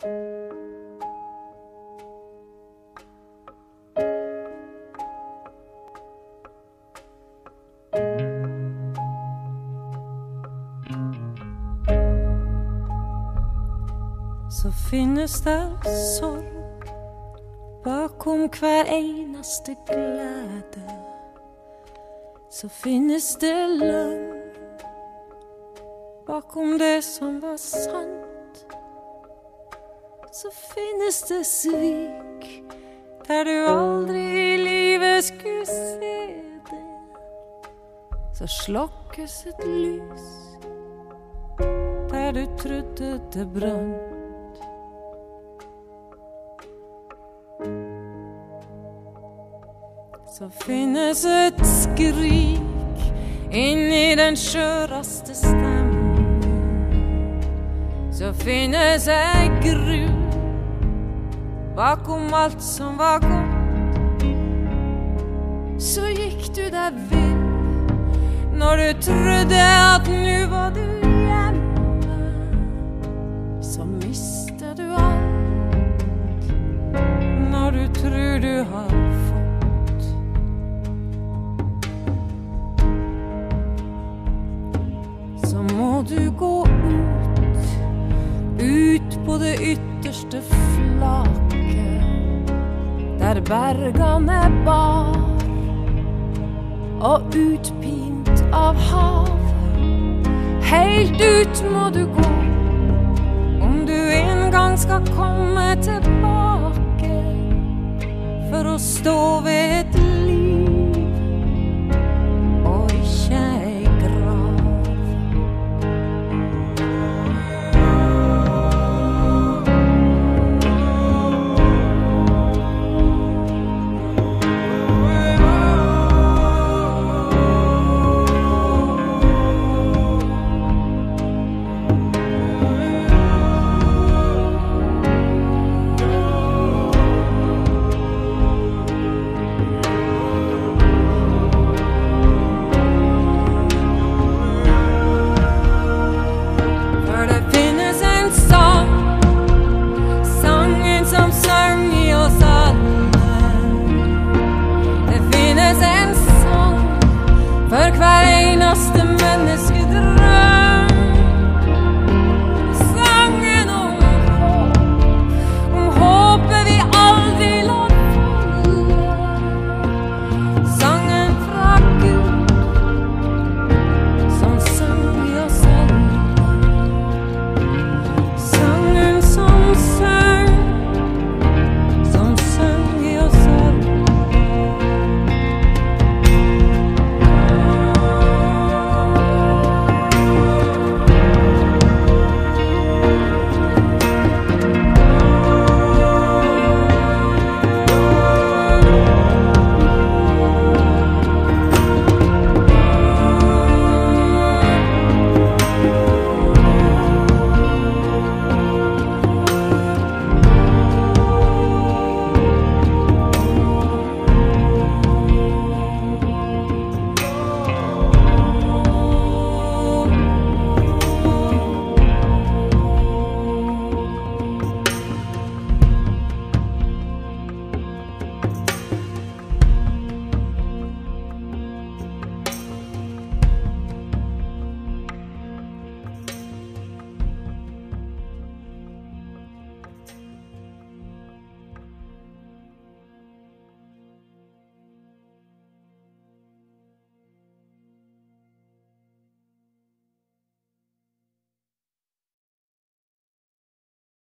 Så finnes det sorg bakom hver eneste glede. Så finnes det løgn bakom det som var sant. Så finnes det svik der du aldri i livet skulle se det. Så slokkes et lys der du trodde det brant. Så finnes et skrik inni den skjøreste stemmen. Så finnes ei gru bakom alt som var godt. Så gikk du deg vill når du trodde at nu var du hjemme. Så mister du alt når du tror du har fått. Så må du gå ut, ut på det ytterste flaket, der bergene er bar og utpint av hav. Helt ut må du gå, om du en gang skal komme tilbake, for å stå ved et